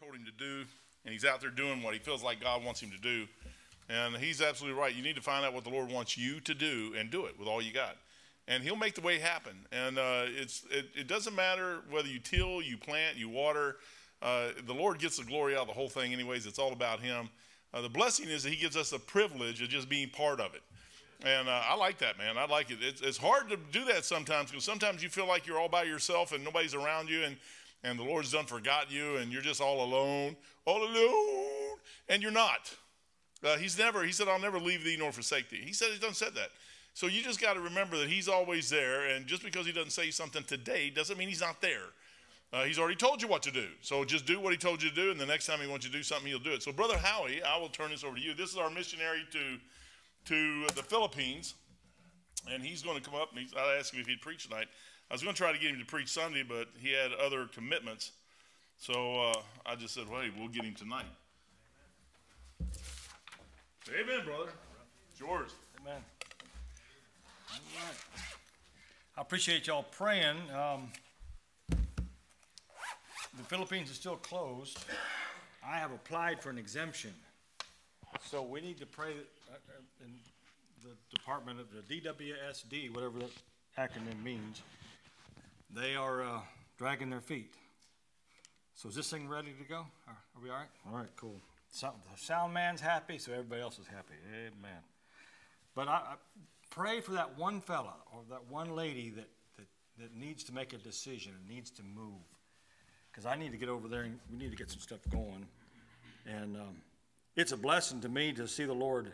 told him to do, and he's out there doing what he feels like God wants him to do. And he's absolutely right. You need to find out what the Lord wants you to do and do it with all you got. And he'll make the way happen. And uh, it's, it, it, doesn't matter whether you till, you plant, you water. Uh, the Lord gets the glory out of the whole thing, anyways. It's all about him. Uh, the blessing is that he gives us the privilege of just being part of it. And uh, I like that, man. I like it. It's, it's hard to do that sometimes because sometimes you feel like you're all by yourself and nobody's around you, and, and the Lord's done forgot you, and you're just all alone, all alone, and you're not. Uh, he's never, he said, I'll never leave thee nor forsake thee. He said, he doesn't said that. So you just got to remember that he's always there, and just because he doesn't say something today doesn't mean he's not there. Uh, he's already told you what to do. So just do what he told you to do, and the next time he wants you to do something, he'll do it. So, Brother Howie, I will turn this over to you. This is our missionary to to the Philippines, and he's going to come up. And he's, I asked him if he'd preach tonight. I was going to try to get him to preach Sunday, but he had other commitments. So uh, I just said, well, hey, we'll get him tonight. Amen, brother. It's yours. Amen. All right. I appreciate y'all praying. Um, the Philippines is still closed. I have applied for an exemption. So we need to pray uh, uh, in the department of the DWSD, whatever that acronym means, they are uh, dragging their feet. So is this thing ready to go? Are, are we all right? All right, cool. So, the sound man's happy, so everybody else is happy. Amen. But I, I pray for that one fella or that one lady that, that, that needs to make a decision and needs to move. Because I need to get over there and we need to get some stuff going. And um, it's a blessing to me to see the Lord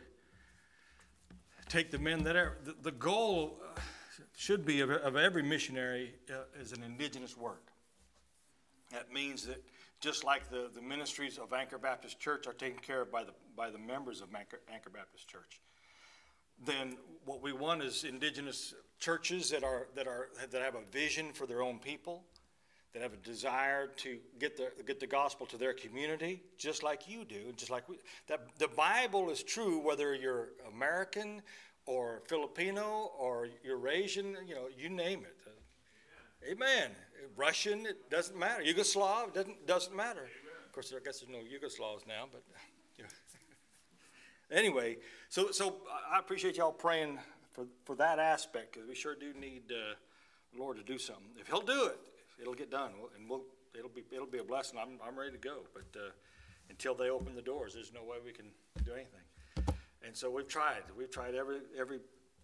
take the men that are, the, the goal uh, should be of, of every missionary uh, is an indigenous work. That means that just like the, the ministries of Anchor Baptist Church are taken care of by the, by the members of Anchor, Anchor Baptist Church, then what we want is indigenous churches that, are, that, are, that have a vision for their own people, that have a desire to get the, get the gospel to their community, just like you do, just like we. That the Bible is true whether you're American or Filipino or Eurasian, you know, you name it. Amen. Russian, it doesn't matter. Yugoslav, doesn't doesn't matter. Amen. Of course, I guess there's no Yugoslavs now, but anyway, so so I appreciate y'all praying for for that aspect because we sure do need uh, the Lord to do something. If He'll do it, it'll get done, and we'll it'll be it'll be a blessing. I'm I'm ready to go, but uh, until they open the doors, there's no way we can do anything. And so we've tried. We've tried every every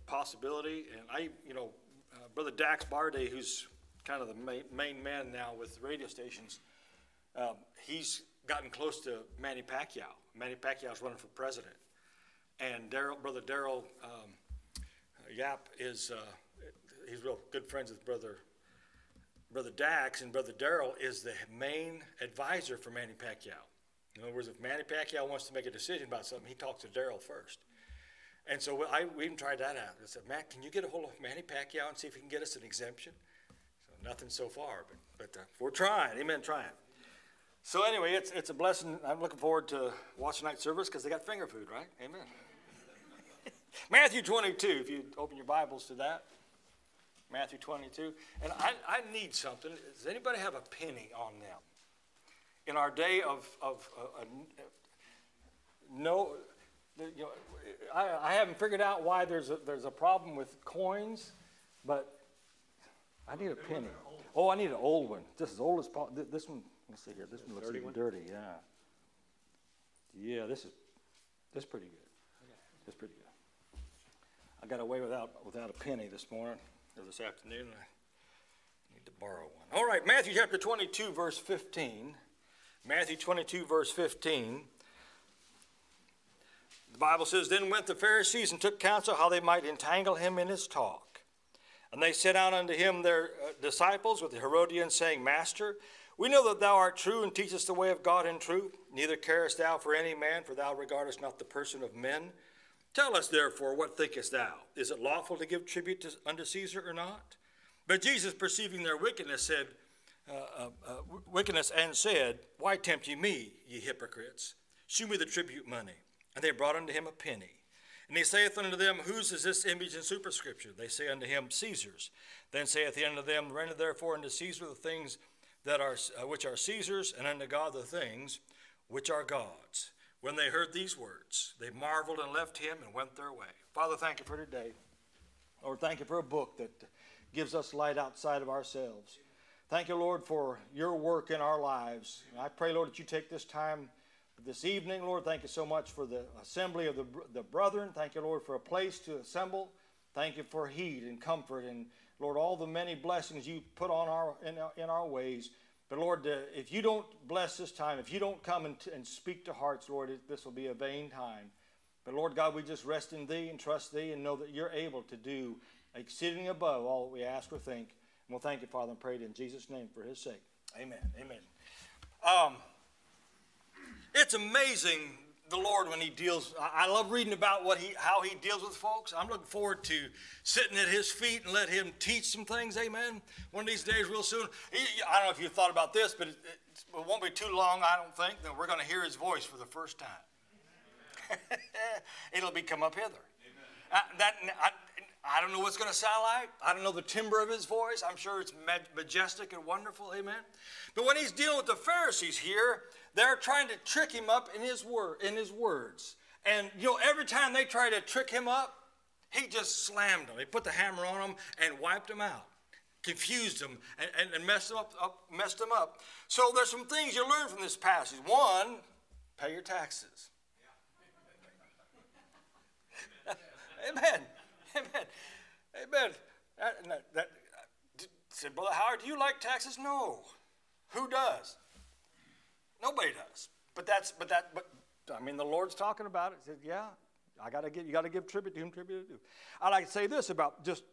possibility, and I, you know, uh, Brother Dax Barday, who's kind of the main, main man now with radio stations, um, he's gotten close to Manny Pacquiao. Manny Pacquiao's running for president, and Brother Daryl um, Yap is uh, he's real good friends with Brother Brother Dax and Brother Daryl is the main advisor for Manny Pacquiao. In other words, if Manny Pacquiao wants to make a decision about something, he talks to Daryl first. And so I, we even tried that out. I said, Matt, can you get a hold of Manny Pacquiao and see if he can get us an exemption? So nothing so far, but, but uh, we're trying. Amen, trying. So anyway, it's, it's a blessing. I'm looking forward to watching night service because they got finger food, right? Amen. Matthew 22, if you open your Bibles to that. Matthew 22. And I, I need something. Does anybody have a penny on them? In our day of, of uh, uh, no, you know, I, I haven't figured out why there's a, there's a problem with coins, but I need a penny. Oh, I need an old one. This is old as this one. Let's see here. This one looks even one? dirty. Yeah. Yeah, this is this is pretty good. This is pretty good. I got away without without a penny this morning or this afternoon. I need to borrow one. All right, Matthew chapter 22, verse 15. Matthew 22, verse 15. The Bible says, Then went the Pharisees and took counsel how they might entangle him in his talk. And they sent out unto him their uh, disciples with the Herodians, saying, Master, we know that thou art true and teachest the way of God in truth. Neither carest thou for any man, for thou regardest not the person of men Tell us, therefore, what thinkest thou? Is it lawful to give tribute to, unto Caesar or not? But Jesus, perceiving their wickedness, said, uh, uh, uh, wickedness, and said, Why tempt ye me, ye hypocrites? Shew me the tribute money. And they brought unto him a penny. And he saith unto them, Whose is this image and superscripture? They say unto him, Caesar's. Then saith he unto them, Render therefore unto Caesar the things that are uh, which are Caesar's, and unto God the things which are God's. When they heard these words, they marveled and left him and went their way. Father, thank you for today. Lord, thank you for a book that gives us light outside of ourselves. Thank you, Lord, for your work in our lives. I pray, Lord, that you take this time this evening, Lord. Thank you so much for the assembly of the, the brethren. Thank you, Lord, for a place to assemble. Thank you for heat and comfort and, Lord, all the many blessings you put on our in, our, in our ways. But Lord, uh, if you don't bless this time, if you don't come and, and speak to hearts, Lord, it, this will be a vain time. But Lord God, we just rest in Thee and trust Thee and know that you're able to do exceeding above all that we ask or think. And we'll thank you, Father, and pray it in Jesus' name for His sake. Amen. Amen. Um, it's amazing the Lord when He deals. I love reading about what He, how He deals with folks. I'm looking forward to sitting at His feet and let Him teach some things. Amen. One of these days, real soon. I don't know if you thought about this, but it, it won't be too long. I don't think that we're going to hear His voice for the first time. It'll be come up hither. Uh, that I, I don't know what's going to sound like. I don't know the timbre of his voice. I'm sure it's majestic and wonderful. Amen. But when he's dealing with the Pharisees here, they're trying to trick him up in his word in his words. And you know, every time they try to trick him up, he just slammed them. He put the hammer on them and wiped them out, confused them, and, and, and messed them up, up, messed them up. So there's some things you learn from this passage. One, pay your taxes. Amen. Amen. Amen. That, that, that, said, Brother Howard, do you like taxes? No. Who does? Nobody does. But that's, but that, but I mean, the Lord's talking about it. He said, yeah, I got to get, you got to give tribute to whom tribute to do. I like to say this about just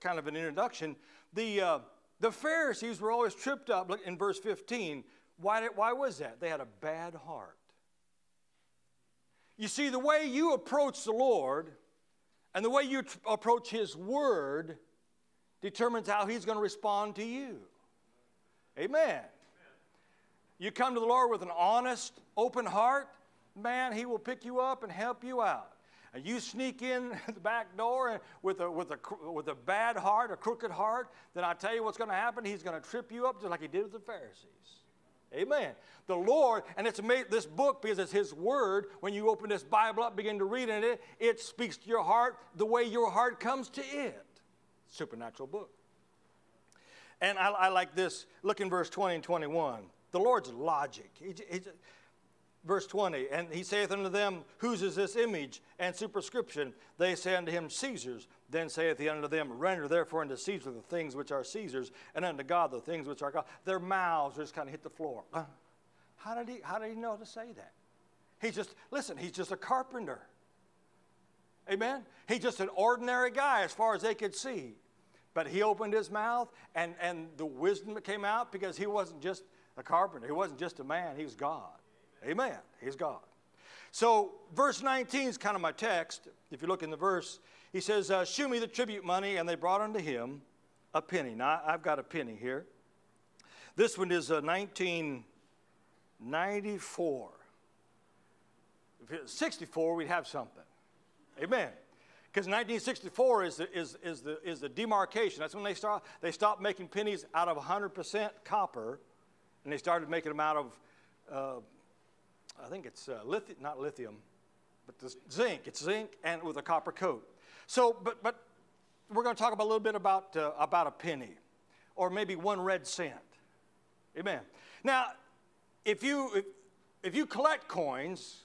kind of an introduction. The, uh, the Pharisees were always tripped up in verse 15. Why, did, why was that? They had a bad heart. You see, the way you approach the Lord and the way you tr- approach His Word determines how He's going to respond to you. Amen. You come to the Lord with an honest, open heart, man, He will pick you up and help you out. And you sneak in the back door with a, with, a, with a bad heart, a crooked heart, then I tell you what's going to happen. He's going to trip you up just like He did with the Pharisees. Amen. The Lord, and it's made this book because it's His Word. When you open this Bible up, begin to read in it, it speaks to your heart the way your heart comes to it. Supernatural book. And I, I like this. Look in verse 20 and 21 the Lord's logic. He, he, verse 20, and he saith unto them, Whose is this image and superscription? They say unto him, Caesar's. Then saith he unto them, Render therefore unto Caesar the things which are Caesar's, and unto God the things which are God. Their mouths just kind of hit the floor. How, did he, how did he know to say that? He's just, listen, he's just a carpenter. Amen? He's just an ordinary guy as far as they could see. But he opened his mouth, and, and the wisdom came out because he wasn't just a carpenter. He wasn't just a man, he was God. Amen. He's God. So, verse 19 is kind of my text. If you look in the verse, he says, uh, Shew me the tribute money, and they brought unto him a penny. Now, I've got a penny here. This one is uh, 1994. If it was 64, we'd have something. Amen. Because 1964 is the, is, is, the, is the demarcation. That's when they, start, they stopped making pennies out of 100% copper and they started making them out of, uh, I think it's uh, lithium, not lithium, but the zinc. It's zinc and with a copper coat. So, but, but we're going to talk about a little bit about, uh, about a penny or maybe one red cent. Amen. Now, if you, if, if you collect coins,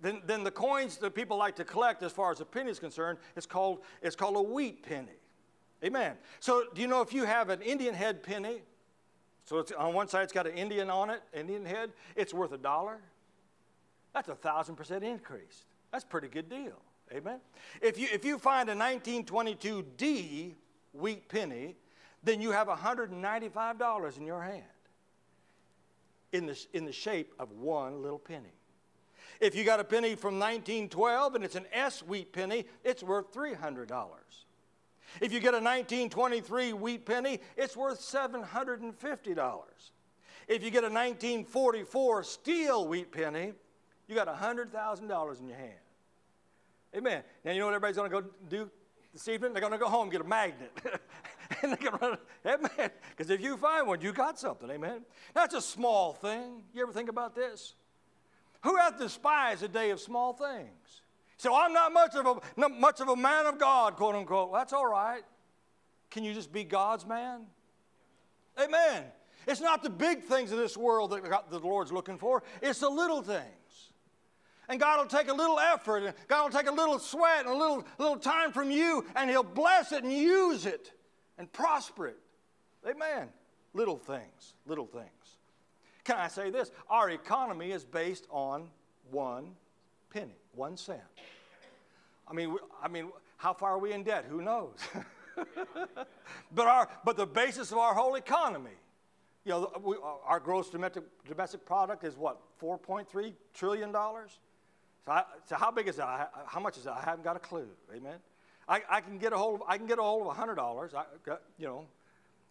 then, then the coins that people like to collect as far as a penny is concerned, it's called, it's called a wheat penny. Amen. So, do you know if you have an Indian head penny so it's, on one side, it's got an Indian on it, Indian head. It's worth a dollar. That's a thousand percent increase. That's a pretty good deal. Amen. If you if you find a 1922 D wheat penny, then you have $195 in your hand. In the in the shape of one little penny. If you got a penny from 1912 and it's an S wheat penny, it's worth $300. If you get a 1923 wheat penny, it's worth $750. If you get a 1944 steel wheat penny, you got $100,000 in your hand. Amen. Now, you know what everybody's going to go do this evening? They're going to go home and get a magnet. and they can run, amen. Because if you find one, you got something, amen. That's a small thing. You ever think about this? Who hath despised the day of small things? So I'm not much of a not much of a man of God, quote unquote. That's all right. Can you just be God's man? Amen. It's not the big things of this world that the Lord's looking for. It's the little things. And God will take a little effort, and God will take a little sweat and a little, little time from you, and He'll bless it and use it and prosper it. Amen. Little things, little things. Can I say this? Our economy is based on one penny, one cent. I mean, I mean, how far are we in debt? Who knows? but, our, but the basis of our whole economy, you know, we, our gross domestic, domestic product is what, $4.3 trillion? So, I, so how big is that? How much is that? I haven't got a clue. Amen. I, I can get a hold of I can get a hold of hundred dollars. You know,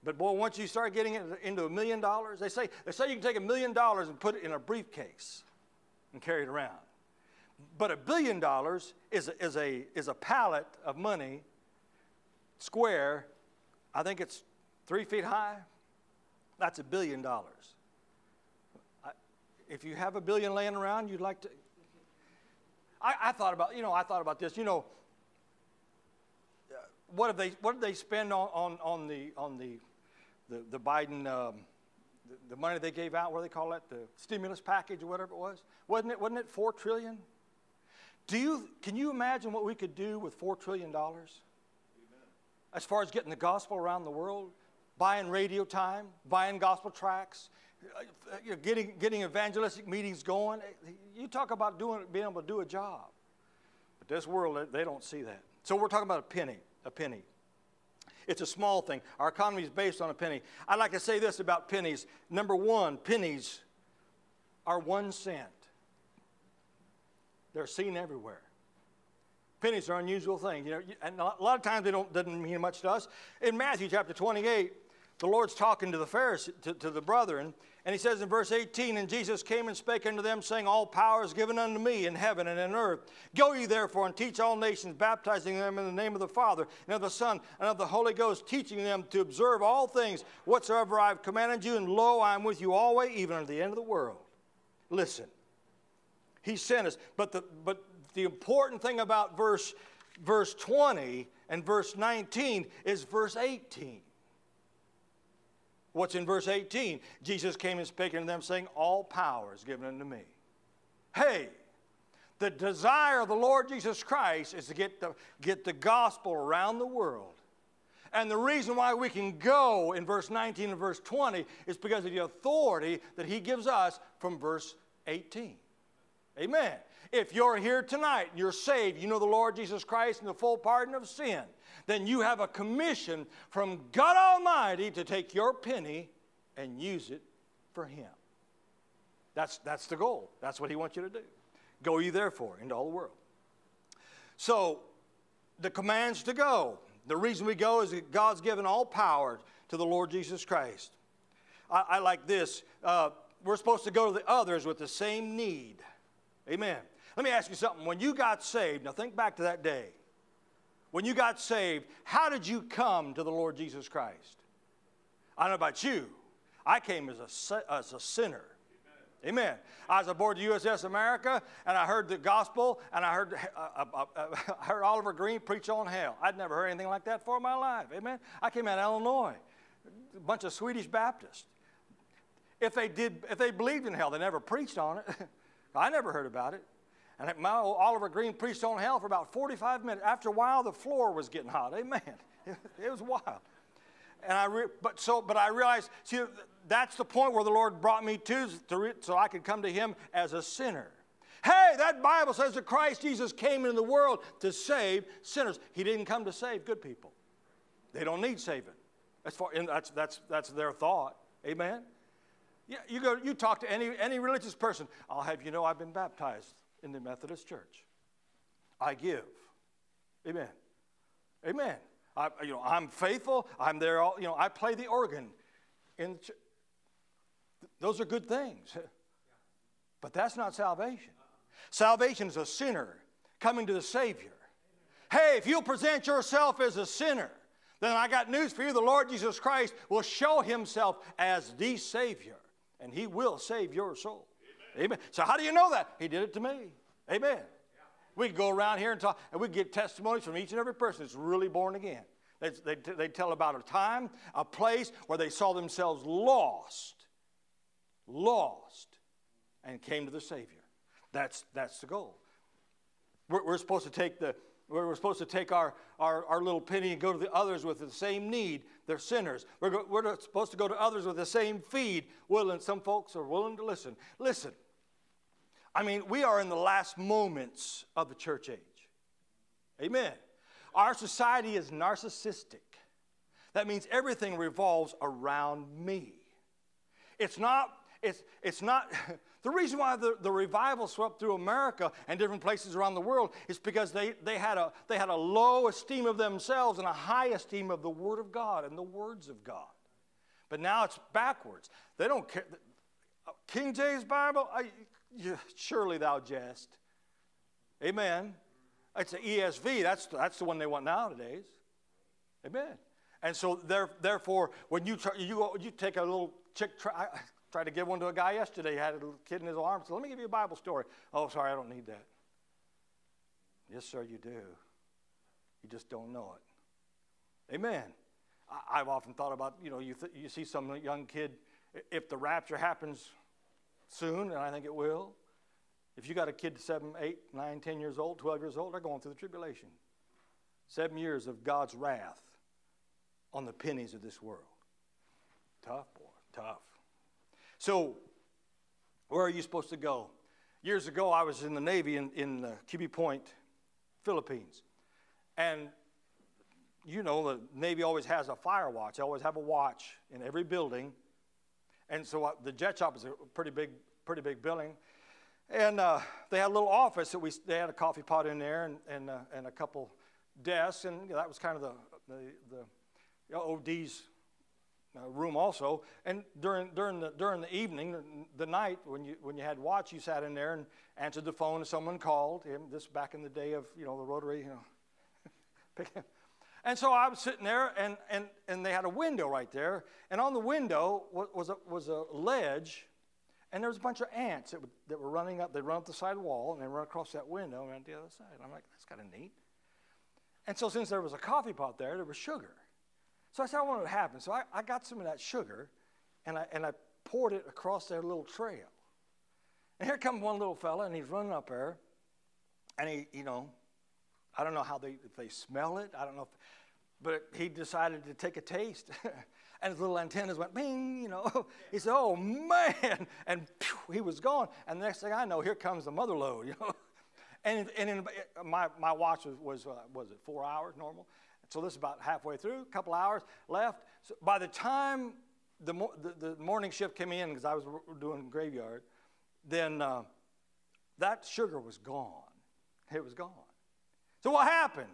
but boy, once you start getting it into a million dollars, they say they say you can take a million dollars and put it in a briefcase and carry it around. But a billion dollars is a, is a is a pallet of money, square. I think it's three feet high. That's a billion dollars. If you have a billion laying around, you'd like to I, I thought about, you know, I thought about this. You know, what did they what did they spend on on, on the on the the, the Biden um, the, the, money they gave out? What do they call it? The stimulus package or whatever it was. Wasn't it wasn't it four trillion? Do you can you imagine what we could do with four trillion dollars? As far as getting the gospel around the world, buying radio time, buying gospel tracts, uh, getting, getting evangelistic meetings going. You talk about doing, being able to do a job. But this world, they don't see that. So we're talking about a penny, a penny. It's a small thing. Our economy is based on a penny. I'd like to say this about pennies. Number one, pennies are one cent. They're seen everywhere. Pennies are unusual thing. You know, and a lot of times they don't doesn't mean much to us. In Matthew chapter 28, the Lord's talking to the Pharisees, to, to the brethren, and he says in verse 18, And Jesus came and spake unto them, saying, All power is given unto me in heaven and in earth. Go ye therefore and teach all nations, baptizing them in the name of the Father, and of the Son, and of the Holy Ghost, teaching them to observe all things whatsoever I have commanded you, and lo, I am with you always, even unto the end of the world. Listen, he sent us. But the, but the important thing about verse, verse 20 and verse 19 is verse 18. What's in verse 18? Jesus came and spake unto them, saying, All power is given unto me. Hey, the desire of the Lord Jesus Christ is to get the, get the gospel around the world. And the reason why we can go in verse 19 and verse 20 is because of the authority that he gives us from verse 18. Amen. If you're here tonight and you're saved, you know the Lord Jesus Christ and the full pardon of sin then you have a commission from God Almighty to take your penny and use it for Him. That's, that's the goal. That's what He wants you to do. Go ye therefore into all the world. So, the commands to go. The reason we go is that God's given all power to the Lord Jesus Christ. I, I like this. Uh, we're supposed to go to the others with the same need. Amen. Let me ask you something. When you got saved, now think back to that day when you got saved, how did you come to the Lord Jesus Christ? I don't know about you. I came as a, as a sinner. Amen. Amen. I was aboard the USS America, and I heard the gospel, and I heard, uh, uh, uh, I heard Oliver Greene preach on hell. I'd never heard anything like that for my life. Amen. I came out of Illinois, a bunch of Swedish Baptists. If they did, if they believed in hell, they never preached on it. I never heard about it. And my old Oliver Greene preached on hell for about 45 minutes. After a while, the floor was getting hot. Amen. It, was wild. And I re- but so but I realized see that's the point where the Lord brought me to, to re- so I could come to Him as a sinner. Hey, that Bible says that Christ Jesus came into the world to save sinners. He didn't come to save good people. They don't need saving. That's far, that's that's that's their thought. Amen. Yeah, you go. You talk to any any religious person. I'll have you know I've been baptized in the Methodist Church. I give. Amen. Amen. I, you know, I'm faithful. I'm there. All, you know, I play the organ. In ch- those are good things, but that's not salvation. Salvation is a sinner coming to the Savior. Hey, if you'll present yourself as a sinner, then I got news for you. The Lord Jesus Christ will show himself as the Savior, and he will save your soul. Amen. So, how do you know that? He did it to me. Amen. We could go around here and talk, and we get testimonies from each and every person that's really born again. They, they, they tell about a time, a place where they saw themselves lost, lost, and came to the Savior. That's, that's the goal. We're, we're supposed to take the we're supposed to take our, our, our, little penny and go to the others with the same need. They're sinners. We're, we're supposed to go to others with the same feed. Willing, some folks are willing to listen. Listen, I mean, we are in the last moments of the church age. Amen. Our society is narcissistic. That means everything revolves around me. It's not, it's, it's not, the reason why the, the revival swept through America and different places around the world is because they, they, had a, they had a low esteem of themselves and a high esteem of the Word of God and the words of God. But now it's backwards. They don't care. Uh, King James Bible, I, surely thou jest. Amen. It's the ESV. That's, that's the one they want nowadays. Amen. And so, there, therefore, when you, you, you take a little chick, I tried to give one to a guy yesterday, he had a kid in his arms. Let me give you a Bible story. Oh, sorry, I don't need that. Yes, sir, you do. You just don't know it. Amen. I, have often thought about, you know, you, th- you see some young kid, if the rapture happens soon, and I think it will. If you got a kid seven, eight, nine, ten years old, 12 years old, they're going through the tribulation. Seven years of God's wrath on the pennies of this world. Tough, boy, tough. So, where are you supposed to go? Years ago, I was in the Navy in, in uh, Cubi Point, Philippines. And you know, the Navy always has a fire watch. They always have a watch in every building and so uh, the jet shop is a pretty big, pretty big building. And uh, they had a little office that we, they had a coffee pot in there and, and, uh, and a couple desks. And that was kind of the, the, the OD's Uh, room also. And during, during, the, during the evening, the night, when you, when you had watch, you sat in there and answered the phone if someone called. Him this back in the day of, you know, the rotary, you know. And so I was sitting there, and, and, and they had a window right there. And on the window was a, was a ledge, and there was a bunch of ants that, would, that were running up. They'd run up the side wall, and they'd run across that window and went the other side. And I'm like, that's kind of neat. And so since there was a coffee pot there, there was sugar. So I said, I want to happen. So I, I got some of that sugar, and I, and I poured it across their little trail. And here comes one little fella, and he's running up there, and he, you know, I don't know how they, if they smell it. I don't know if, but he decided to take a taste. and his little antennas went bing, you know. He said, oh man, and he was gone. And the next thing I know, here comes the mother load, you know. And, and in, my, my watch was, was, uh, was it four hours normal? So this is about halfway through, a couple hours left. So by the time the, the, the morning shift came in, because I was doing graveyard, then uh, that sugar was gone. It was gone. So what happened?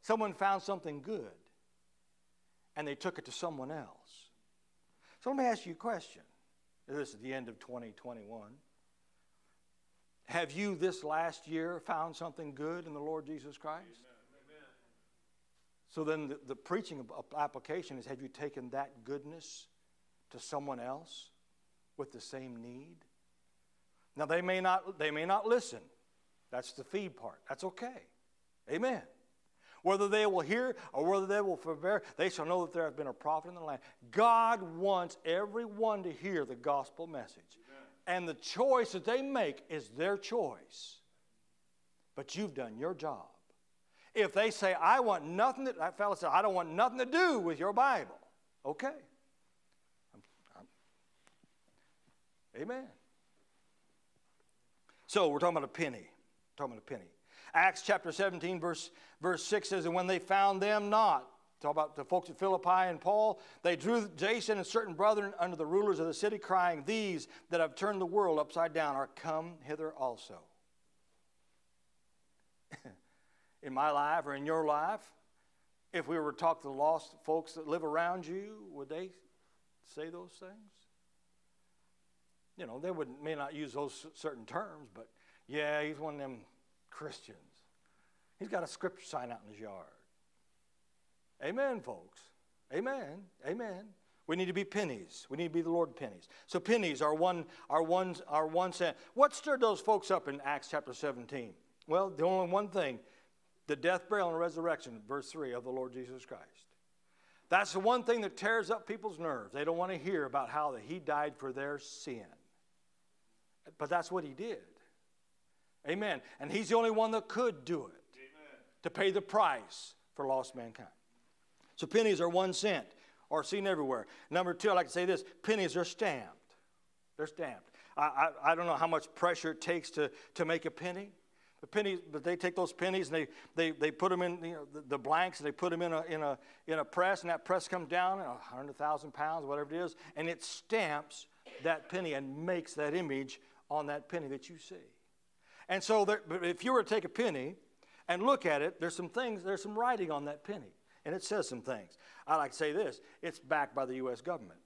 Someone found something good and they took it to someone else. So let me ask you a question. This is the end of 2021. Have you this last year found something good in the Lord Jesus Christ? Amen. So then the, the preaching application is have you taken that goodness to someone else with the same need? Now they may not they may not listen. That's the feed part. That's okay. Amen. Whether they will hear or whether they will forbear, they shall know that there has been a prophet in the land. God wants everyone to hear the gospel message. Amen. And the choice that they make is their choice. But you've done your job. If they say, I want nothing, to, that fellow said, I don't want nothing to do with your Bible. Okay. I'm, I'm, amen. So we're talking about a penny. talking about a penny. Acts chapter 17, verse, verse 6 says, And when they found them not, talk about the folks at Philippi and Paul, they drew Jason and certain brethren under the rulers of the city, crying, These that have turned the world upside down are come hither also. in my life or in your life, if we were to talk to the lost folks that live around you, would they say those things? You know, they would may not use those certain terms, but yeah, he's one of them Christians. He's got a scripture sign out in his yard. Amen, folks. Amen. Amen. We need to be pennies. We need to be the Lord pennies. So pennies are one, are one, are one cent. What stirred those folks up in Acts chapter 17? Well, the only one thing the death, burial, and resurrection, verse 3 of the Lord Jesus Christ. That's the one thing that tears up people's nerves. They don't want to hear about how that he died for their sin. But that's what he did. Amen. And he's the only one that could do it Amen. to pay the price for lost mankind. So pennies are one cent or seen everywhere. Number two, I like to say this pennies are stamped. They're stamped. I, I, I don't know how much pressure it takes to, to make a penny. The pennies, but they take those pennies and they, they, they put them in you know, the, the blanks and they put them in a, in, a, in a press, and that press comes down, 100,000 pounds, whatever it is, and it stamps that penny and makes that image on that penny that you see. And so, there, if you were to take a penny and look at it, there's some things, there's some writing on that penny, and it says some things. I like to say this it's backed by the U.S. government.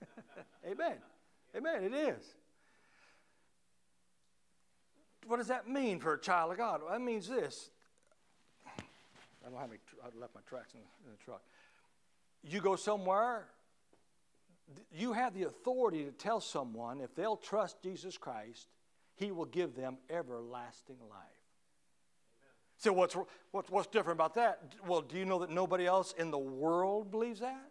Amen. Amen. It is. What does that mean for a child of God? Well, that means this. I don't have any, I left my tracks in the, in the truck. You go somewhere, you have the authority to tell someone if they'll trust Jesus Christ, He will give them everlasting life. So, what's, what's, what's different about that? Well, do you know that nobody else in the world believes that?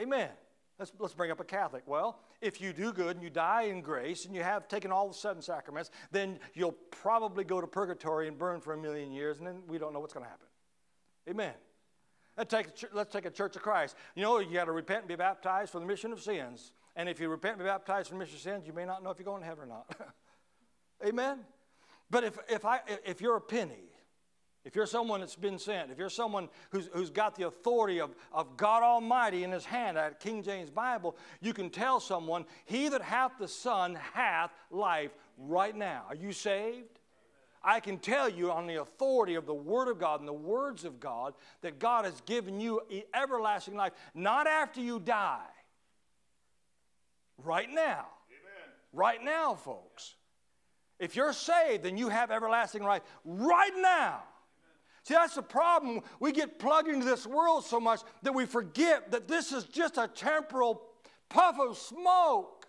Amen. Let's, let's bring up a Catholic. Well, if you do good and you die in grace and you have taken all the seven sacraments, then you'll probably go to purgatory and burn for a million years, and then we don't know what's going to happen. Amen. Let's take, let's take a Church of Christ. You know, you got to repent and be baptized for the remission of sins. And if you repent and be baptized for the remission of sins, you may not know if you're going to heaven or not. Amen? But if, if, I, if you're a penny, if you're someone that's been sent, if you're someone who's, who's got the authority of, of God Almighty in his hand, at King James Bible, you can tell someone, He that hath the Son hath life right now. Are you saved? I can tell you on the authority of the Word of God and the words of God that God has given you everlasting life, not after you die. Right now. Amen. Right now, folks. If you're saved, then you have everlasting life right now. See, that's the problem. We get plugged into this world so much that we forget that this is just a temporal puff of smoke.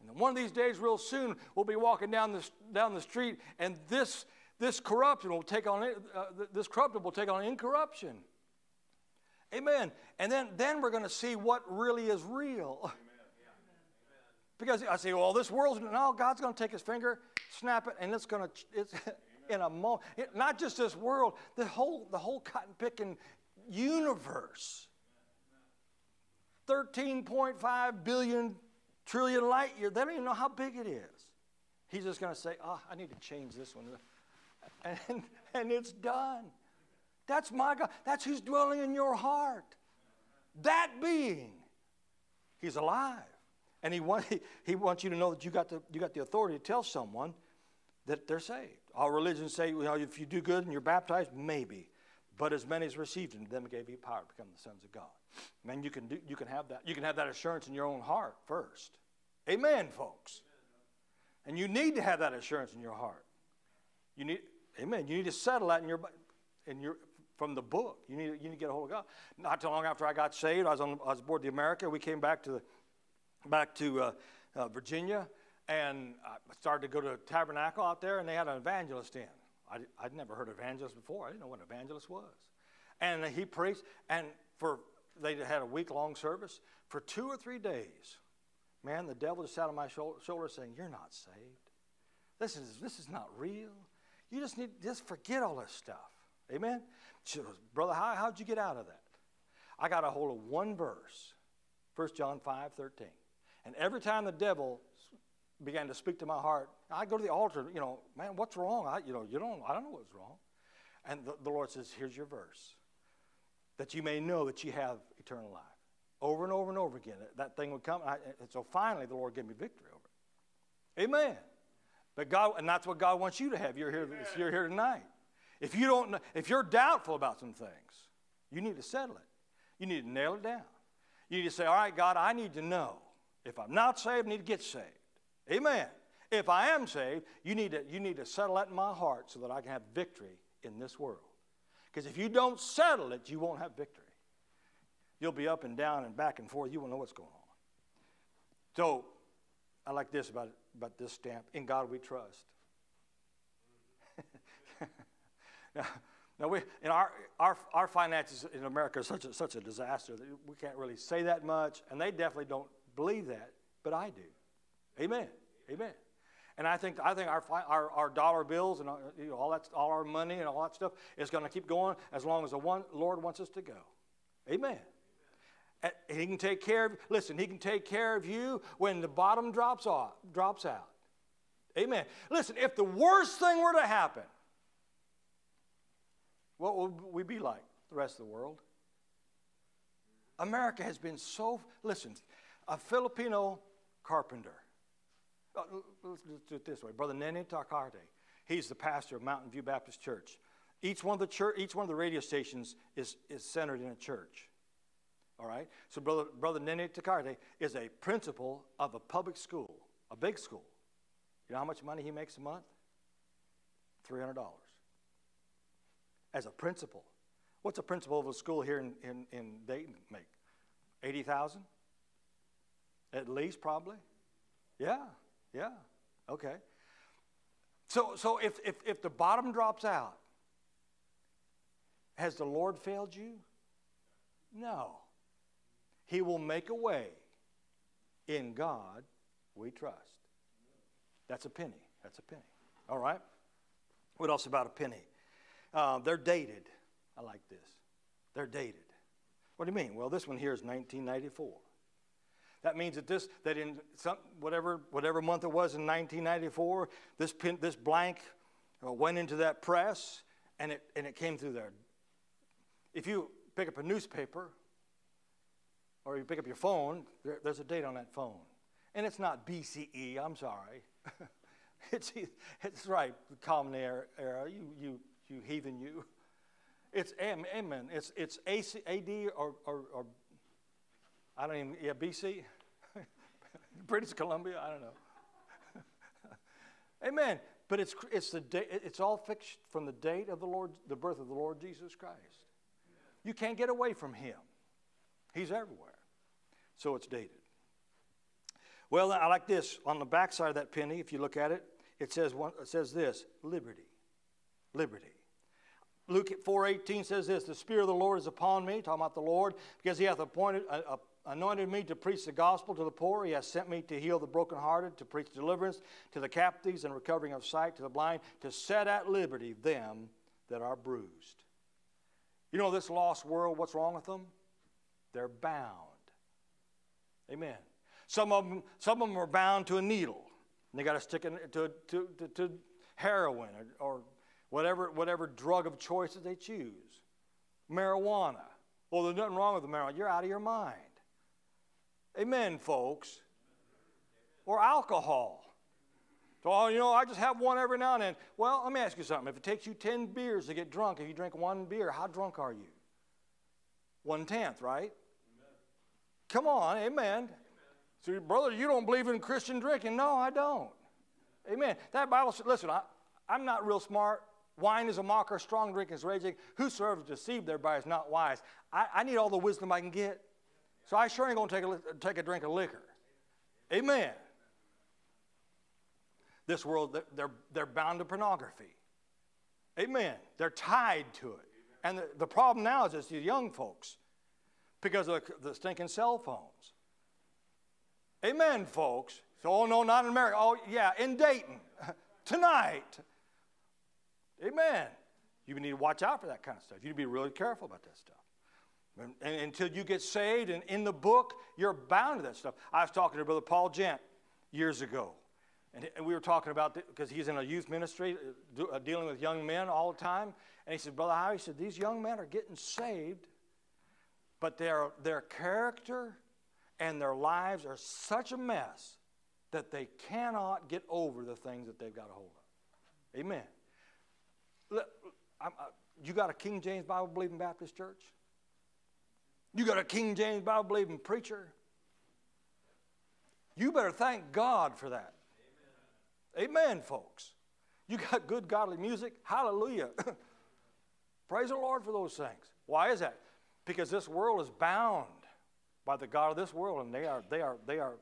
And one of these days, real soon, we'll be walking down the, down the street, and this, this corruption will take on uh, this corruption will take on incorruption. Amen. And then, then we're going to see what really is real. Because I say, well, this world's no, God's going to take His finger, snap it, and it's going to it's in a moment. Not just this world, the whole the whole cotton picking universe. 13.5 billion trillion light years. They don't even know how big it is. He's just going to say, oh, I need to change this one. And, and it's done. That's my God. That's who's dwelling in your heart. That being. He's alive. And he, want, he, he wants you to know that you got, the, you got the authority to tell someone that they're saved. All religions say, well, if you do good and you're baptized, maybe. But as many as received him, them gave you power to become the sons of God. Man, you can, do, you can have that. You can have that assurance in your own heart first. Amen, folks. And you need to have that assurance in your heart. You need, amen. You need to settle that in your, in your, from the book. You need, you need to get a hold of God. Not too long after I got saved, I was on, I was aboard the America. We came back to the, back to uh, uh, Virginia, and I started to go to a tabernacle out there, and they had an evangelist in. I, would never heard of evangelist before. I didn't know what an evangelist was. And he preached, and for they had a week long service. For two or three days, man, the devil just sat on my shoulder saying, You're not saved. This is, this is not real. You just need just forget all this stuff. Amen? Goes, Brother, how, how'd you get out of that? I got a hold of one verse, 1 John 5 13. And every time the devil began to speak to my heart, I go to the altar, you know, man, what's wrong? I, you know, you don't, I don't know what's wrong. And the, the Lord says, here's your verse, that you may know that you have eternal life. Over and over and over again, that thing would come. And, I, and so finally, the Lord gave me victory over it. Amen. But God, and that's what God wants you to have. You're here, you're here tonight. If you don't, if you're doubtful about some things, you need to settle it. You need to nail it down. You need to say, all right, God, I need to know. If I'm not saved, I need to get saved. Amen. If I am saved, you need to, you need to settle that in my heart so that I can have victory in this world. Because if you don't settle it, you won't have victory. You'll be up and down and back and forth. You won't know what's going on. So I like this about, about this stamp In God we trust. now, now we, in our, our, our finances in America are such a, such a disaster that we can't really say that much, and they definitely don't believe that, but I do. Amen. Amen. And I think, I think our, our, our dollar bills and uh, you know, all, that, all our money and all that stuff is going to keep going as long as the one Lord wants us to go. Amen. And he can take care of, listen, he can take care of you when the bottom drops off, drops out. Amen. Listen, if the worst thing were to happen, what would we be like the rest of the world? America has been so, listen, a Filipino carpenter Oh, let's do it this way. Brother Nene Takarte, he's the pastor of Mountain View Baptist Church. Each one of the church, each one of the radio stations is, is centered in a church. All right? So Brother, Brother Nene Takarte is a principal of a public school, a big school. You know how much money he makes a month? $300. As a principal. What's a principal of a school here in, in, in Dayton make? 80,000? At least, probably? Yeah. Yeah, okay. So, so if, if, if the bottom drops out, has the Lord failed you? No. He will make a way. In God we trust. That's a penny. That's a penny. All right? What else about a penny? Uh, they're dated. I like this. They're dated. What do you mean? Well, this one here is 1994. That means that this, that in some, whatever, whatever month it was in 1994, this, pin, this blank uh, went into that press and it, and it came through there. If you pick up a newspaper or you pick up your phone, there, there's a date on that phone. And it's not BCE, I'm sorry. it's, it's right, the common era, you, you, you heathen, you. It's amen. It's, it's AC, AD or, or, or I don't even, yeah, BC? British Columbia? I don't know. Amen. But it's, it's, the day, it's all fixed from the date of the Lord, the birth of the Lord Jesus Christ. You can't get away from Him. He's everywhere. So it's dated. Well, I like this. On the back side of that penny, if you look at it, it says, one, it says this liberty. Liberty. Luke 4.18 says this, The Spirit of the Lord is upon me, talking about the Lord, because he hath appointed, uh, anointed me to preach the gospel to the poor. He has sent me to heal the brokenhearted, to preach deliverance to the captives and recovering of sight to the blind, to set at liberty them that are bruised. You know, this lost world, what's wrong with them? They're bound. Amen. Some of them, some of them are bound to a needle. And they got to stick it to, to, to, to heroin or, or whatever, whatever drug of choice that they choose. Marijuana. Well, there's nothing wrong with the marijuana. You're out of your mind. Amen, folks. Or alcohol. So, oh, you know, I just have one every now and then. Well, let me ask you something. If it takes you 10 beers to get drunk, if you drink one beer, how drunk are you? One tenth, right? Amen. Come on, amen. amen. So, brother, you don't believe in Christian drinking? No, I don't. Amen. That Bible says, listen, I, I'm not real smart. Wine is a mocker, strong drink is raging. Whosoever is deceived thereby is not wise. I, I need all the wisdom I can get. So I sure ain't going to take a, take a drink of liquor. Amen. This world, they're, they're bound to pornography. Amen. They're tied to it. And the, the problem now is it's the young folks because of the, the stinking cell phones. Amen, folks. So, oh, no, not in America. Oh, yeah, in Dayton tonight. Amen. You need to watch out for that kind of stuff. You need to be really careful about that stuff. And, until you get saved and in the book, you're bound to that stuff. I was talking to Brother Paul Gent years ago. And, we were talking about, because he's in a youth ministry uh, uh, dealing with young men all the time. And he said, Brother Howie, he said, these young men are getting saved, but their, their character and their lives are such a mess that they cannot get over the things that they've got a hold of. Amen. Look, I, you got a King James Bible believing Baptist church? You got a King James Bible believing preacher. You better thank God for that. Amen, Amen folks. You got good godly music. Hallelujah. Praise the Lord for those things. Why is that? Because this world is bound by the God of this world, and they are they are they are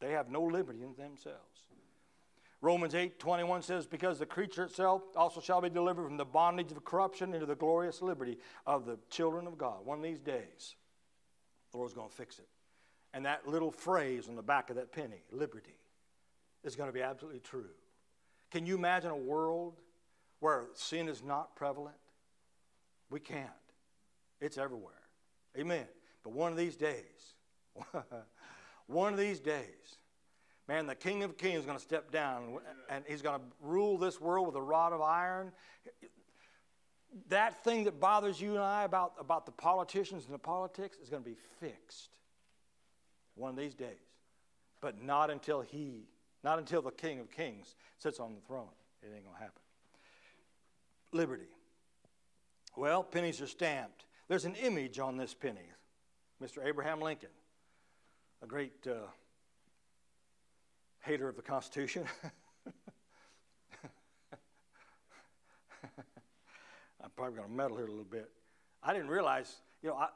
they have no liberty in themselves. Romans 8 21 says, Because the creature itself also shall be delivered from the bondage of corruption into the glorious liberty of the children of God. One of these days, the Lord's going to fix it. And that little phrase on the back of that penny, liberty, is going to be absolutely true. Can you imagine a world where sin is not prevalent? We can't. It's everywhere. Amen. But one of these days, one of these days, man, the King of Kings is going to step down and he's going to rule this world with a rod of iron. That thing that bothers you and I about, about the politicians and the politics is going to be fixed one of these days. But not until he, not until the King of Kings sits on the throne. It ain't going to happen. Liberty. Well, pennies are stamped. There's an image on this penny. Mr. Abraham Lincoln, a great uh, hater of the Constitution. I'm probably going to meddle here a little bit. I didn't realize, you know, I,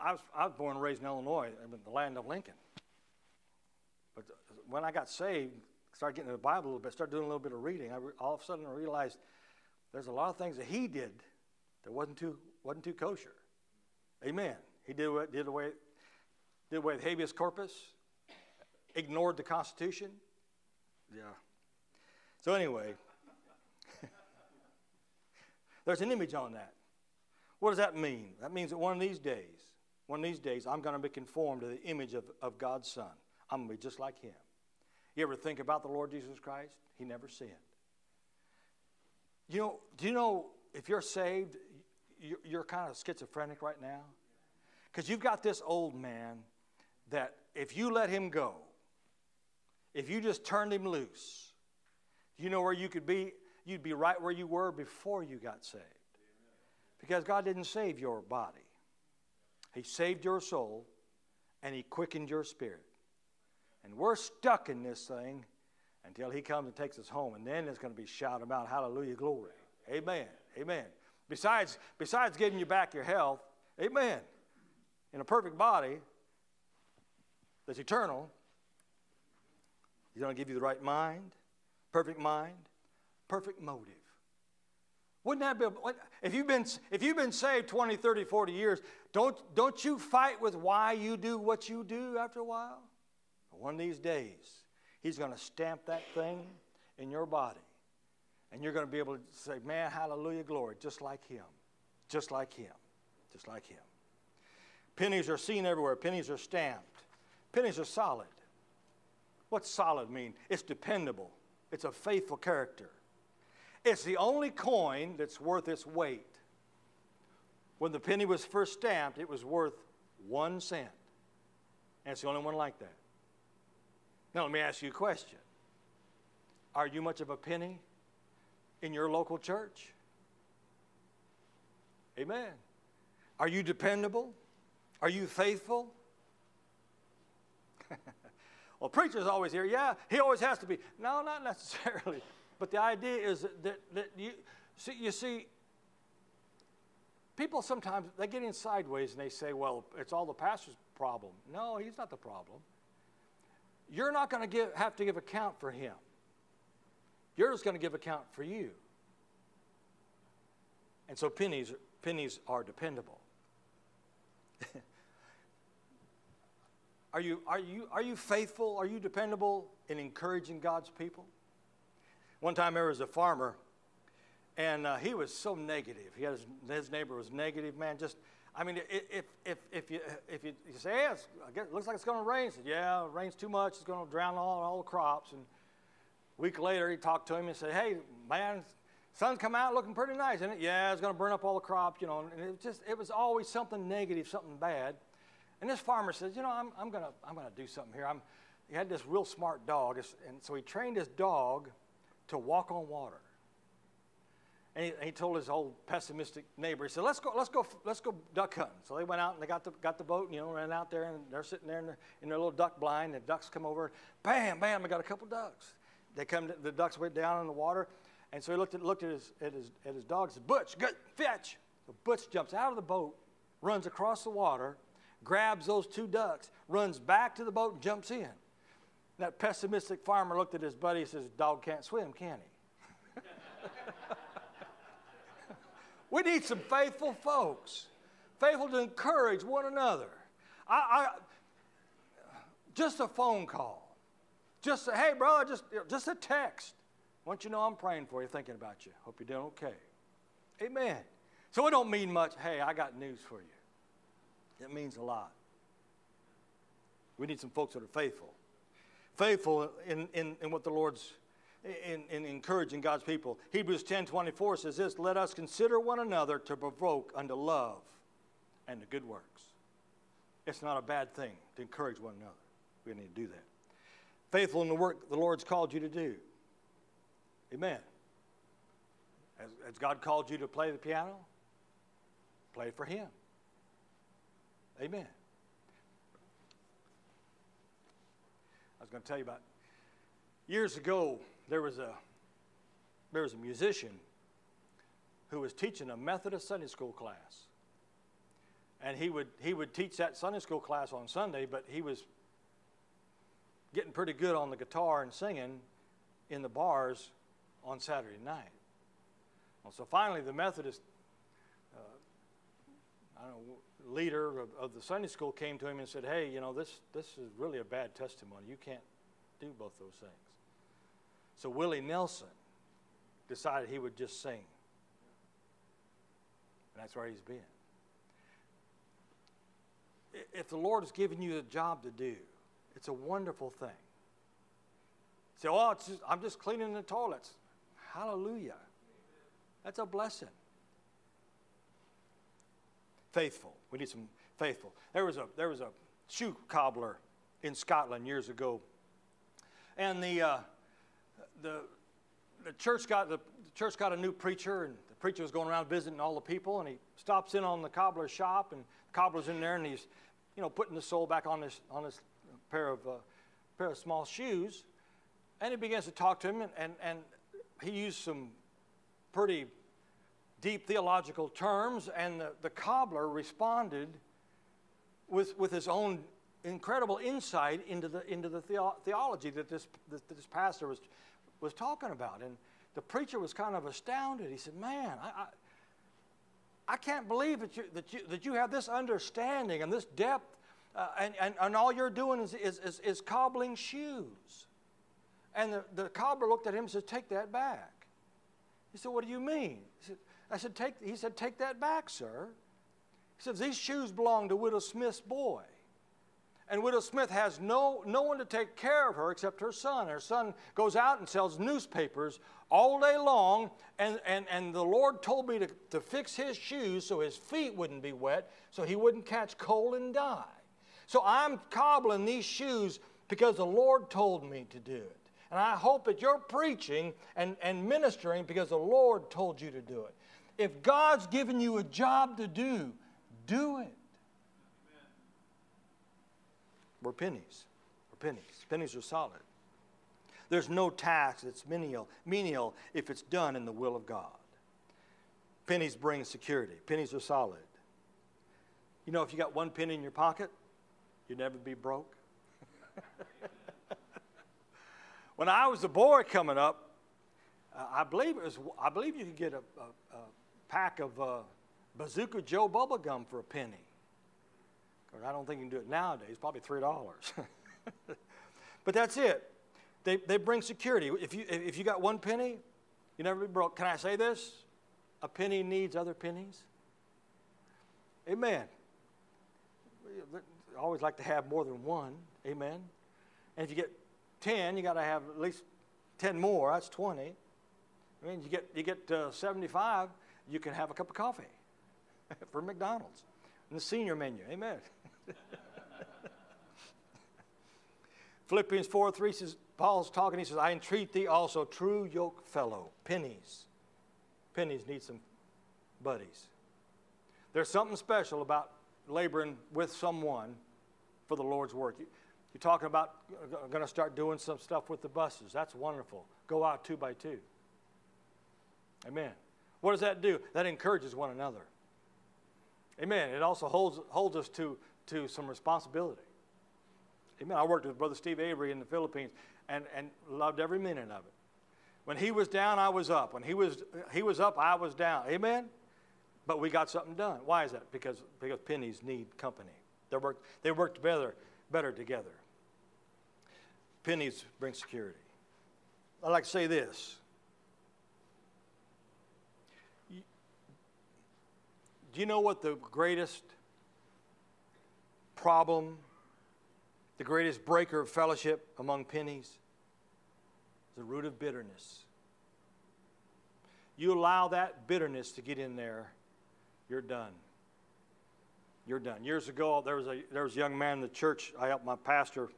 I, was, I was born and raised in Illinois, in the land of Lincoln. But when I got saved, started getting into the Bible a little bit, started doing a little bit of reading, I re, all of a sudden I realized there's a lot of things that he did that wasn't too, wasn't too kosher. Amen. He did, what did away, did away with habeas corpus, ignored the Constitution. Yeah. So, anyway, there's an image on that. What does that mean? That means that one of these days, one of these days, I'm going to be conformed to the image of, of God's Son. I'm going to be just like Him. You ever think about the Lord Jesus Christ? He never sinned. You know, do you know if you're saved, you're kind of schizophrenic right now? Because you've got this old man that if you let him go, if you just turned him loose, do you know where you could be? You'd be right where you were before you got saved. Because God didn't save your body, He saved your soul and He quickened your spirit. And we're stuck in this thing until He comes and takes us home. And then it's going to be shouting about hallelujah, glory. Amen. Amen. Besides, besides giving you back your health, amen in a perfect body that's eternal, He's going to give you the right mind, perfect mind, perfect motive. Wouldn't that be, if you've been, if you've been saved 20, 30, 40 years, don't, don't you fight with why you do what you do after a while? One of these days, He's going to stamp that thing in your body. And you're going to be able to say, man, hallelujah, glory, just like Him, just like Him, just like Him. Pennies are seen everywhere, pennies are stamped, pennies are solid. What's solid mean? It's dependable, it's a faithful character. It's the only coin that's worth its weight. When the penny was first stamped, it was worth one cent. And it's the only one like that. Now, let me ask you a question Are you much of a penny in your local church? Amen. Are you dependable? Are you faithful? well, preacher's always here. Yeah, he always has to be. No, not necessarily. But the idea is that, that, you, see, you see, people sometimes, they get in sideways and they say, well, it's all the pastor's problem. No, he's not the problem. You're not going to have to give account for him. You're just going to give account for you. And so pennies, pennies are dependable. are, you, are, you, are you faithful? Are you dependable in encouraging God's people? One time there was a farmer, and uh, he was so negative. He his, his, neighbor was negative, man. Just, I mean, if, if, if, you, if you, you say, hey, it looks like it's going to rain, he said, yeah, it rains too much. It's going to drown all, all the crops. And a week later, he talked to him and said, hey, man, sun's come out looking pretty nice, isn't it? Yeah, it's going to burn up all the crops, you know. And it just, it was always something negative, something bad. And this farmer says, you know, I'm, I'm going to I'm gonna do something here. I'm, he had this real smart dog, and so he trained his dog to walk on water. And he, he, told his old pessimistic neighbor, he said, let's go, let's go, let's go duck hunting. So they went out and they got the, got the boat, and, you know, ran out there, and they're sitting there in their, in their little duck blind, and the ducks come over, bam, bam, they got a couple ducks. They come, the ducks went down in the water, And so he looked at, looked at, his, at, his, at his dog and said, Butch, good, fetch. So Butch jumps out of the boat, runs across the water, grabs those two ducks, runs back to the boat, and jumps in. That pessimistic farmer looked at his buddy and says, Dog can't swim, can he? we need some faithful folks, faithful to encourage one another. I, I just a phone call, just a, hey, brother, just, just a text. Want you know I'm praying for you, thinking about you. Hope you're doing okay. Amen. So it don't mean much. Hey, I got news for you. It means a lot. We need some folks that are faithful. Faithful in, in, in what the Lord's in, in encouraging God's people. Hebrews 10 24 says this Let us consider one another to provoke unto love and to good works. It's not a bad thing to encourage one another. We need to do that. Faithful in the work the Lord's called you to do. Amen. Has, has God called you to play the piano? Play for Him. Amen. Was going to tell you about years ago. There was a there was a musician who was teaching a Methodist Sunday school class, and he would he would teach that Sunday school class on Sunday, but he was getting pretty good on the guitar and singing in the bars on Saturday night. Well, so finally, the Methodist uh, I don't know, leader of, of the Sunday school came to him and said, Hey, you know, this, this is really a bad testimony. You can't do both those things. So Willie Nelson decided he would just sing. And that's where he's been. If the Lord has given you a job to do, it's a wonderful thing. Say, oh, just, I'm just cleaning the toilets. Hallelujah. That's a blessing. Faithful. We need some faithful. There was a, there was a shoe cobbler in Scotland years ago. And the, uh, the, the, church got, the, the church got a new preacher, and the preacher was going around visiting all the people, and he stops in on the cobbler's shop, and the cobbler's in there, and he's, you know, putting the sole back on his, on his pair of, uh, pair of small shoes. And he begins to talk to him, and, and, and he used some pretty deep theological terms, and the, the cobbler responded with, with his own incredible insight into the, into the theo- theology that this, that this pastor was, was talking about. And the preacher was kind of astounded. He said, Man, I, I, I can't believe that you, that, you, that you have this understanding and this depth, uh, and, and, and all you're doing is, is, is, is cobbling shoes. And the, the cobbler looked at him and said, Take that back. He said, What do you mean? He said, I said, take, He said, Take that back, sir. He says, These shoes belong to Widow Smith's boy. And Widow Smith has no, no one to take care of her except her son. Her son goes out and sells newspapers all day long, and, and, and the Lord told me to, to fix his shoes so his feet wouldn't be wet, so he wouldn't catch cold and die. So I'm cobbling these shoes because the Lord told me to do it. And I hope that you're preaching and, and ministering because the Lord told you to do it. If God's given you a job to do, do it. We're pennies. We're pennies. Pennies are solid. There's no task that's menial, menial if it's done in the will of God. Pennies bring security. Pennies are solid. You know, if you got one penny in your pocket, you'd never be broke. when I was a boy coming up, uh, I believe it was. I believe you could get a, a, a pack of uh, Bazooka Joe bubble gum for a penny. I don't think you can do it nowadays. Probably three dollars. but that's it. They, they bring security. If you if you got one penny, you never be broke. Can I say this? A penny needs other pennies. Amen. I always like to have more than one. Amen. And if you get 10, you got to have at least 10 more. That's 20. I mean, you get, you get uh, 75, you can have a cup of coffee for McDonald's in the senior menu. Amen. Philippians 4 3 says, Paul's talking, he says, I entreat thee also, true yoke fellow, pennies. Pennies need some buddies. There's something special about laboring with someone for the Lord's work. You're talking about uh, uh, going to start doing some stuff with the buses. That's wonderful. Go out two by two. Amen. What does that do? That encourages one another. Amen. It also holds, holds us to, to some responsibility. Amen. I worked with Brother Steve Avery in the Philippines and, and loved every minute of it. When he was down, I was up. When he was, he was up, I was down. Amen? But we got something done. Why is that? Because, because pennies need company. They work, they work together, better together. Pennies bring security. I'd like to say this. Do you know what the greatest problem, the greatest breaker of fellowship among pennies? The root of bitterness. You allow that bitterness to get in there, you're done. You're done. Years ago, there was a there was a young man in the church. I helped my pastor.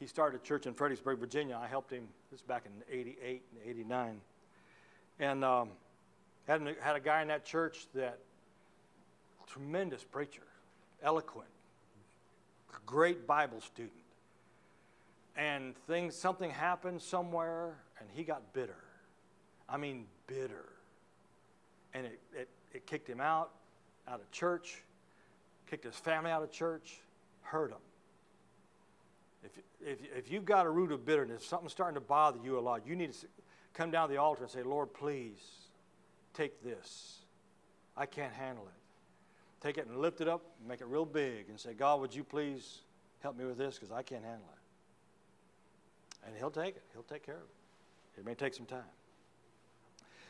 He started a church in Fredericksburg, Virginia. I helped him. This was back in '88 and '89, and um, had had a guy in that church that tremendous preacher, eloquent, great Bible student. And things, something happened somewhere, and he got bitter. I mean, bitter. And it, it, it kicked him out, out of church, kicked his family out of church, hurt him. If, if, if you've got a root of bitterness, something's starting to bother you a lot, you need to come down to the altar and say, Lord, please take this. I can't handle it take it and lift it up, and make it real big, and say, God, would you please help me with this because I can't handle it. And He'll take it, He'll take care of it. It may take some time.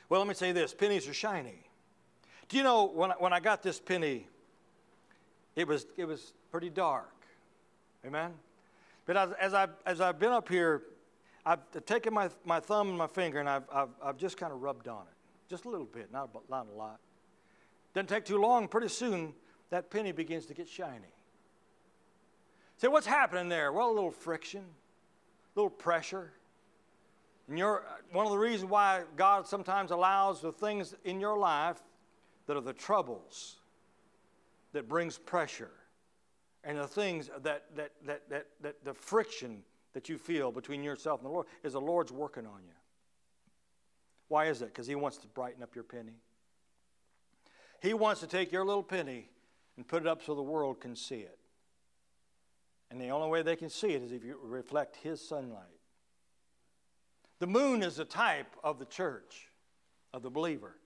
Well, let me say this pennies are shiny. Do you know when I, when I got this penny, it was, it was pretty dark. Amen? But as, as, I, as I've been up here, I've taken my, my thumb and my finger and I've, I've, I've just kind of rubbed on it. Just a little bit, not a, not a lot. Doesn't take too long, pretty soon that penny begins to get shiny. Say, what's happening there? Well, a little friction, a little pressure. And you're, uh, one of the reasons why God sometimes allows the things in your life that are the troubles that brings pressure and the things that, that, that, that, that the friction that you feel between yourself and the Lord is the Lord's working on you. Why is that? Because He wants to brighten up your penny. He wants to take your little penny and put it up so the world can see it. And the only way they can see it is if you reflect His sunlight. The moon is a type of the church, of the believer.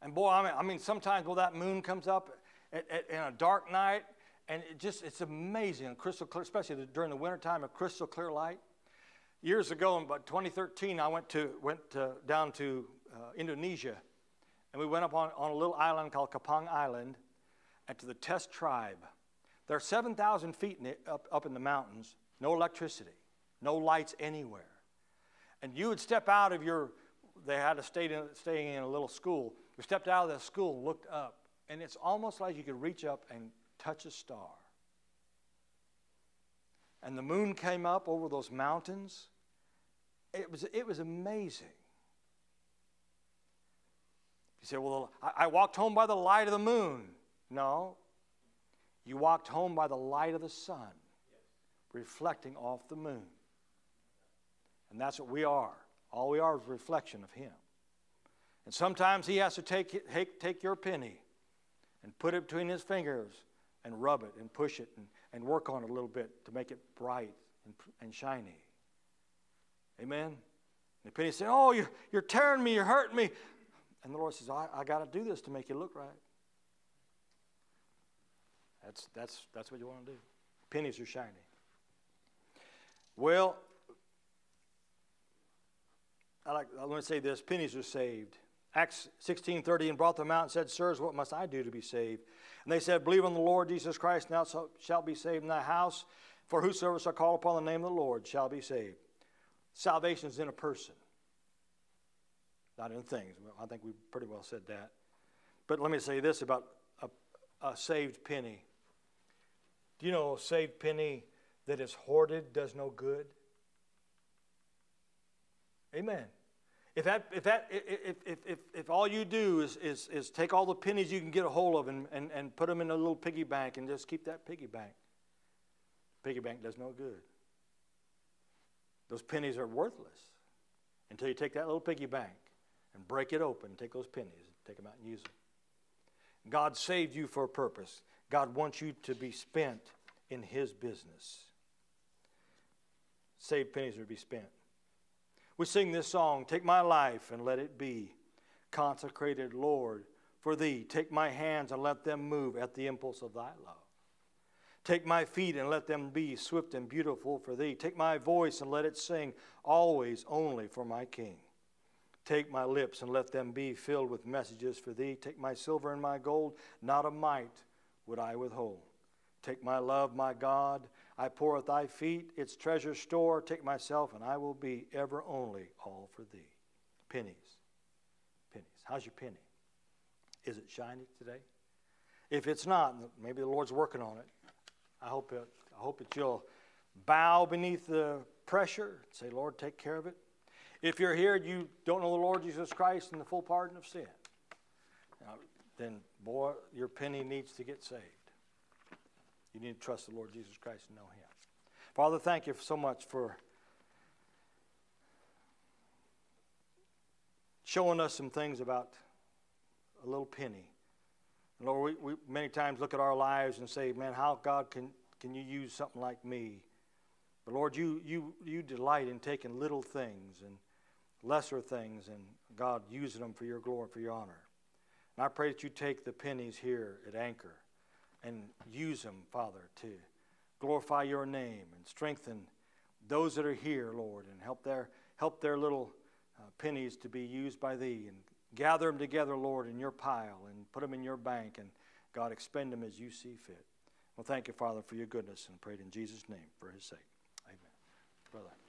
And boy, I mean, I mean sometimes when that moon comes up at, at, in a dark night, and it just it's amazing, crystal clear, especially during the wintertime, a crystal clear light. Years ago, in about 2013, I went to went to, down to uh, Indonesia and we went up on, on a little island called Kapang Island and to the Test tribe. They're 7,000 feet in up, up in the mountains, no electricity, no lights anywhere. And you would step out of your, they had a stay in, staying in a little school. You stepped out of the school looked up, and it's almost like you could reach up and touch a star. And the moon came up over those mountains. It was, it was amazing. You say, well, I walked home by the light of the moon. No. You walked home by the light of the sun, reflecting off the moon. And that's what we are. All we are is a reflection of Him. And sometimes He has to take, take, take your penny and put it between His fingers and rub it and push it and, and work on it a little bit to make it bright and, and shiny. Amen? And the penny said, Oh, you're, you're tearing me, you're hurting me. And the Lord says, I, I got to do this to make you look right. That's, that's, that's what you want to do. Pennies are shiny. Well, I like, let me say this pennies are saved. Acts 16:30 and brought them out and said, Sirs, what must I do to be saved? And they said, Believe on the Lord Jesus Christ, and thou shalt be saved in thy house. For whosoever shall call upon the name of the Lord shall be saved. Salvation is in a person not in things. I think we pretty well said that. But let me say this about a, a saved penny. Do you know a saved penny that is hoarded does no good? Amen. If, that, if, that, if, if, if, if all you do is, is, is take all the pennies you can get a hold of and, and, and put them in a little piggy bank and just keep that piggy bank, piggy bank does no good. Those pennies are worthless until you take that little piggy bank and break it open, take those pennies, take them out and use them. God saved you for a purpose. God wants you to be spent in His business. Saved pennies are to be spent. We sing this song Take my life and let it be consecrated, Lord, for Thee. Take my hands and let them move at the impulse of Thy love. Take my feet and let them be swift and beautiful for Thee. Take my voice and let it sing always only for my King. Take my lips and let them be filled with messages for thee. Take my silver and my gold, not a mite would I withhold. Take my love, my God, I pour at thy feet its treasure store. Take myself, and I will be ever only all for thee. Pennies. Pennies. How's your penny? Is it shiny today? If it's not, maybe the Lord's working on it. I hope it, I hope that you'll bow beneath the pressure. and Say, Lord, take care of it. If you're here and you don't know the Lord Jesus Christ and the full pardon of sin, then, boy, your penny needs to get saved. You need to trust the Lord Jesus Christ and know Him. Father, thank you so much for showing us some things about a little penny. Lord, we, we many times look at our lives and say, man, how, God, can, can you use something like me? But Lord, you, you, you delight in taking little things and lesser things and God using them for your glory, and for your honor. And I pray that you take the pennies here at Anchor and use them, Father, to glorify your name and strengthen those that are here, Lord, and help their, help their little uh, pennies to be used by Thee and gather them together, Lord, in your pile and put them in your bank and, God, expend them as you see fit. Well, thank you, Father, for your goodness and pray it in Jesus' name for His sake. Amen. Brother.